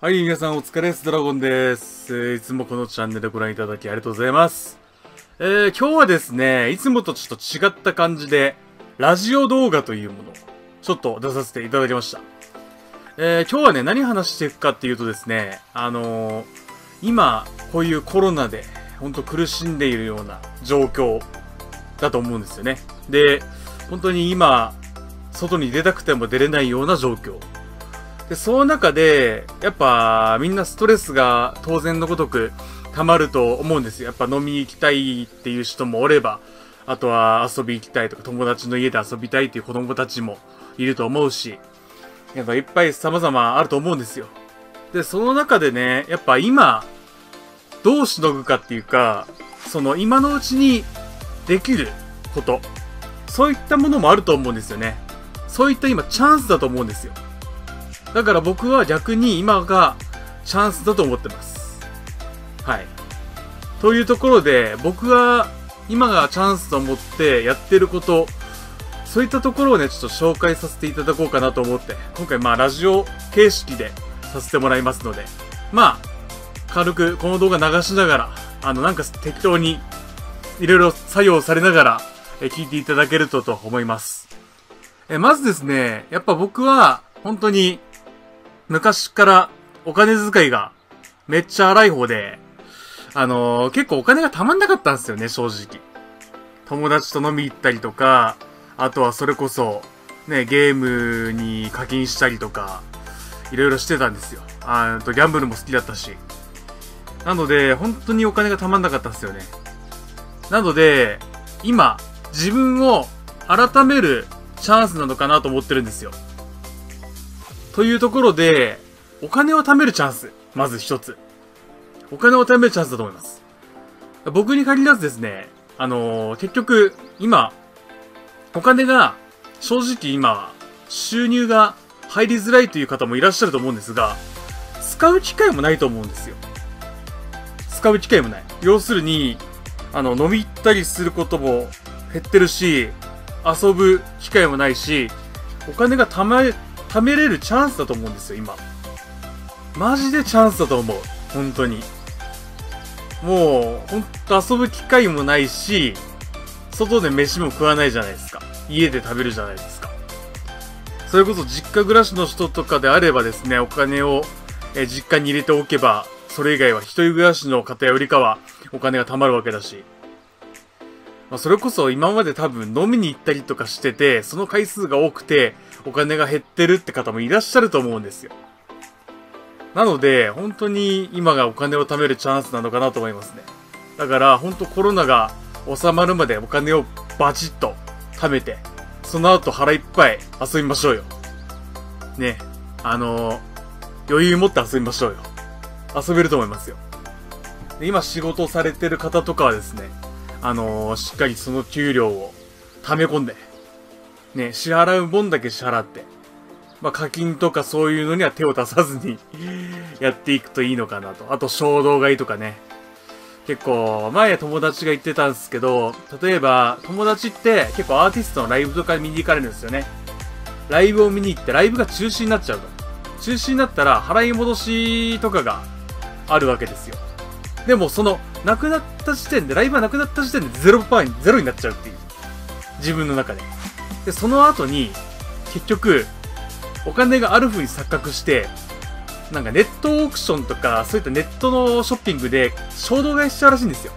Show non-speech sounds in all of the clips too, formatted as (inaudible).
はい、皆さんお疲れです。ドラゴンです。いつもこのチャンネルご覧いただきありがとうございます。えー、今日はですね、いつもとちょっと違った感じで、ラジオ動画というもの、ちょっと出させていただきました。えー、今日はね、何話していくかっていうとですね、あのー、今、こういうコロナで、ほんと苦しんでいるような状況だと思うんですよね。で、本当に今、外に出たくても出れないような状況。で、その中で、やっぱみんなストレスが当然のごとく溜まると思うんですよ。やっぱ飲みに行きたいっていう人もおれば、あとは遊び行きたいとか友達の家で遊びたいっていう子供たちもいると思うし、やっぱいっぱい様々あると思うんですよ。で、その中でね、やっぱ今、どうしのぐかっていうか、その今のうちにできること、そういったものもあると思うんですよね。そういった今チャンスだと思うんですよ。だから僕は逆に今がチャンスだと思ってます。はい。というところで、僕は今がチャンスと思ってやってること、そういったところをね、ちょっと紹介させていただこうかなと思って、今回まあラジオ形式でさせてもらいますので、まあ、軽くこの動画流しながら、あの、なんか適当にいろいろ作用されながら、え聞いていただけるとと思います。えまずですね、やっぱ僕は本当に昔からお金遣いがめっちゃ荒い方で、あのー、結構お金がたまんなかったんですよね、正直。友達と飲み行ったりとか、あとはそれこそ、ね、ゲームに課金したりとか、いろいろしてたんですよ。あと、ギャンブルも好きだったし。なので、本当にお金がたまんなかったんですよね。なので、今、自分を改めるチャンスなのかなと思ってるんですよ。というところで、お金を貯めるチャンス。まず一つ。お金を貯めるチャンスだと思います。僕に限らずですね、あのー、結局、今、お金が、正直今、収入が入りづらいという方もいらっしゃると思うんですが、使う機会もないと思うんですよ。使う機会もない。要するに、あの、飲み行ったりすることも減ってるし、遊ぶ機会もないし、お金が貯め、貯めれるチャンスだと思うんですよ、今。マジでチャンスだと思う。本当に。もう、ほんと遊ぶ機会もないし、外で飯も食わないじゃないですか。家で食べるじゃないですか。それこそ実家暮らしの人とかであればですね、お金を、え実家に入れておけば、それ以外は一人暮らしの方よりかはお金が貯まるわけだし。まあ、それこそ今まで多分飲みに行ったりとかしてて、その回数が多くて、お金が減ってるって方もいらっしゃると思うんですよ。なので、本当に今がお金を貯めるチャンスなのかなと思いますね。だから、本当コロナが収まるまでお金をバチッと貯めて、その後腹いっぱい遊びましょうよ。ね。あのー、余裕持って遊びましょうよ。遊べると思いますよ。で今仕事されてる方とかはですね、あのー、しっかりその給料を溜め込んで、ね、支払う分だけ支払って、まあ、課金とかそういうのには手を出さずに (laughs) やっていくといいのかなと。あと、衝動買いとかね。結構、前友達が言ってたんですけど、例えば、友達って結構アーティストのライブとか見に行かれるんですよね。ライブを見に行って、ライブが中止になっちゃうと。中止になったら、払い戻しとかがあるわけですよ。でも、その、亡くなった時点で、ライブがなくなった時点でゼロパーに、ゼロになっちゃうっていう。自分の中で。で、その後に、結局、お金がある風に錯覚して、なんかネットオークションとか、そういったネットのショッピングで衝動買いしちゃうらしいんですよ。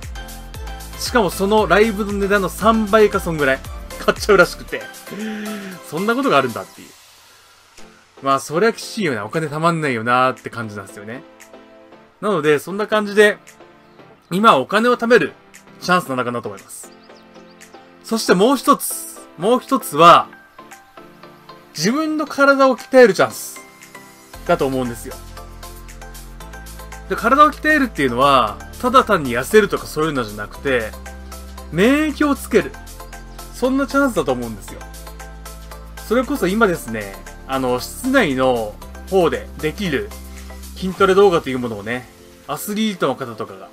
しかもそのライブの値段の3倍かそんぐらい買っちゃうらしくてそんなことがあるんだっていう。まあ、そりゃきしいよな。お金貯まんないよなーって感じなんですよね。なので、そんな感じで、今お金を貯めるチャンスなのかなと思います。そしてもう一つ。もう一つは、自分の体を鍛えるチャンスだと思うんですよ。で、体を鍛えるっていうのは、ただ単に痩せるとかそういうのじゃなくて、免疫をつける。そんなチャンスだと思うんですよ。それこそ今ですね、あの、室内の方でできる筋トレ動画というものをね、アスリートの方とかが、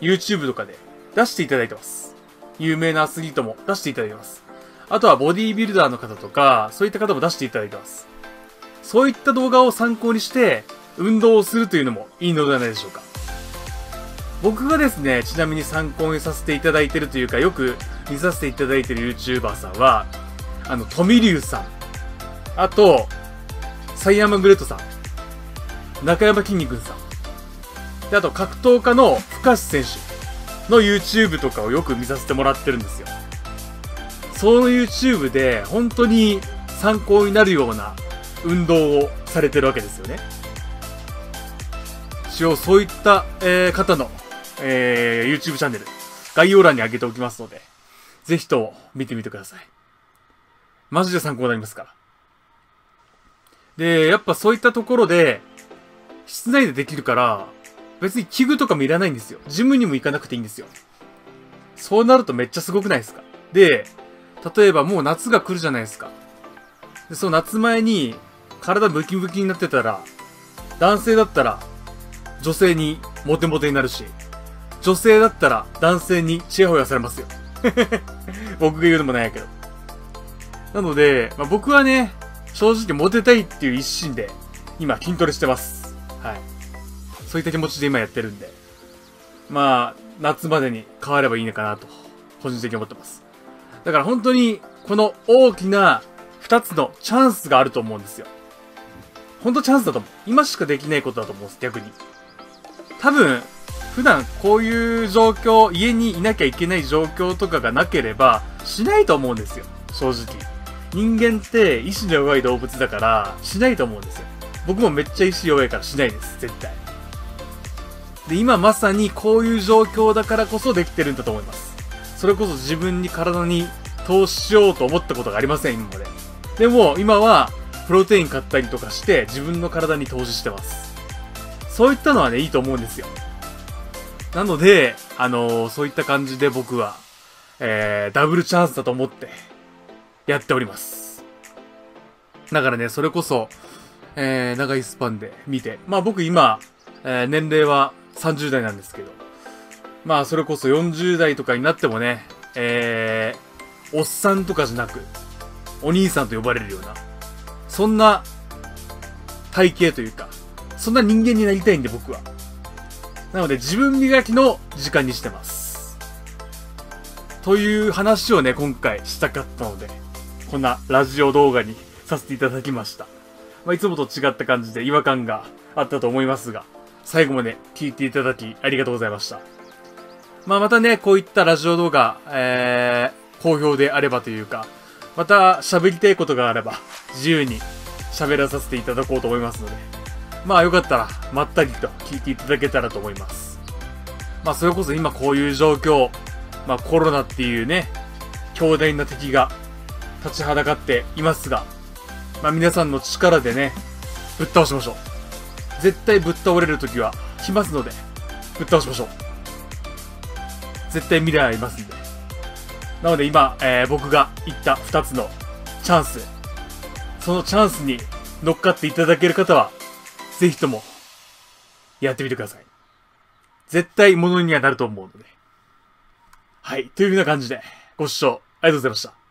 YouTube とかで出していただいてます。有名なアスリートも出していただいてます。あとはボディービルダーの方とか、そういった方も出していただいてます。そういった動画を参考にして、運動をするというのもいいのではないでしょうか。僕がですね、ちなみに参考にさせていただいてるというか、よく見させていただいてる YouTuber さんは、あの、トミリュウさん、あと、サイヤマグレットさん、中山きんに君さん、で、あと格闘家の深志選手の YouTube とかをよく見させてもらってるんですよ。その YouTube で本当に参考になるような運動をされてるわけですよね。一応そういった、えー、方の、えー、YouTube チャンネル、概要欄に上げておきますので、ぜひと見てみてください。マジで参考になりますから。で、やっぱそういったところで、室内でできるから、別に器具とかもいらないんですよ。ジムにも行かなくていいんですよ。そうなるとめっちゃすごくないですか？で、例えばもう夏が来るじゃないですか。で、その夏前に体ムキムキになってたら、男性だったら女性にモテモテになるし、女性だったら男性にチヤホヤされますよ。(laughs) 僕が言うのもないけど。なので、まあ、僕はね、正直モテたいっていう一心で、今筋トレしてます。はい。そういった気持ちで今やってるんで。まあ、夏までに変わればいいのかなと、個人的に思ってます。だから本当に、この大きな二つのチャンスがあると思うんですよ。本当チャンスだと思う。今しかできないことだと思うんです、逆に。多分、普段こういう状況、家にいなきゃいけない状況とかがなければ、しないと思うんですよ。正直。人間って意志の弱い動物だから、しないと思うんですよ。僕もめっちゃ意志弱いからしないです、絶対。で、今まさにこういう状況だからこそできてるんだと思います。それこそ自分に体に投資しようと思ったことがありません、今まで。でも、今は、プロテイン買ったりとかして、自分の体に投資してます。そういったのはね、いいと思うんですよ。なので、あのー、そういった感じで僕は、えー、ダブルチャンスだと思って、やっております。だからね、それこそ、えー、長いスパンで見て、まあ僕今、えー、年齢は30代なんですけど、まあそれこそ40代とかになってもね、えー、おっさんとかじゃなく、お兄さんと呼ばれるような、そんな体型というか、そんな人間になりたいんで僕は。なので自分磨きの時間にしてます。という話をね、今回したかったので、こんなラジオ動画にさせていただきました。まあ、いつもと違った感じで違和感があったと思いますが、最後まで聞いていただきありがとうございました。まあ、またね、こういったラジオ動画、えー、好評であればというか、また喋りたいことがあれば、自由に喋らさせていただこうと思いますので、まあよかったら、まったりと聞いていただけたらと思います。まあそれこそ今こういう状況、まあコロナっていうね、強大な敵が立ちはだかっていますが、まあ皆さんの力でね、ぶっ倒しましょう。絶対ぶっ倒れる時は来ますので、ぶっ倒しましょう。絶対未来ありますんで。なので今、えー、僕が言った2つのチャンス、そのチャンスに乗っかっていただける方は、ぜひとも、やってみてください。絶対物にはなると思うので。はい。というような感じで、ご視聴ありがとうございました。